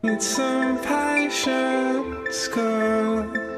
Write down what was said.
Need some patience, cause